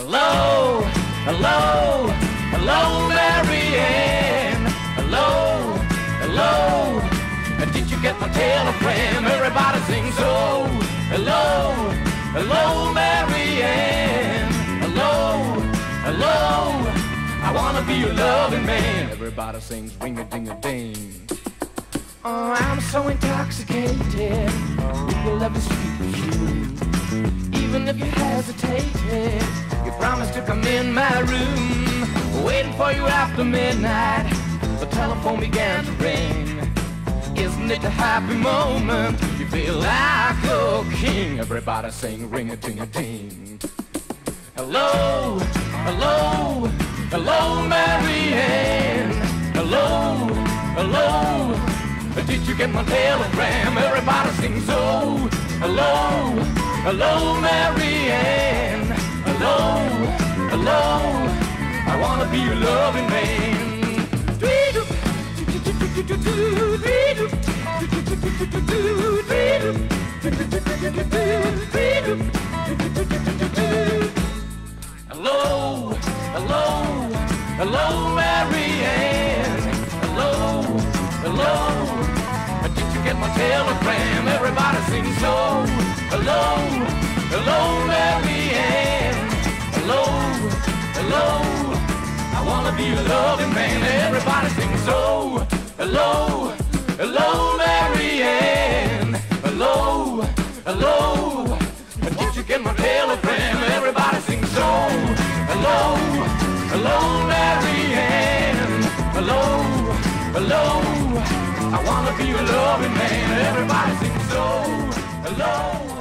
Hello, hello, hello, Mary Ann. Hello, hello. Did you get my telegram? Everybody sings so. Hello, hello, Mary Ann. Hello, hello. I wanna be your loving man. Everybody sings ring a ding a ding. Oh, I'm so intoxicated. Your love is sweet. Even if you hesitated, my room. Waiting for you after midnight. The telephone began to ring. Isn't it a happy moment? You feel like a king. Everybody sing ring a ting a ting. Hello, hello, hello, Mary Ann. Hello, hello. Did you get my telegram? Everybody sing so. Hello, hello, Mary Ann. Be your loving man. Hello, hello, hello, Mary Ann. Hello, hello. Did you get my telegram? Everybody sing so. Hello, wanna be a loving man. Everybody sing so. Hello, hello, Mary Ann. Hello, hello. Did you get my telegram? Everybody sing so. Hello, hello, Mary Ann. Hello, hello. I wanna be a loving man. Everybody sing so. Hello, hello.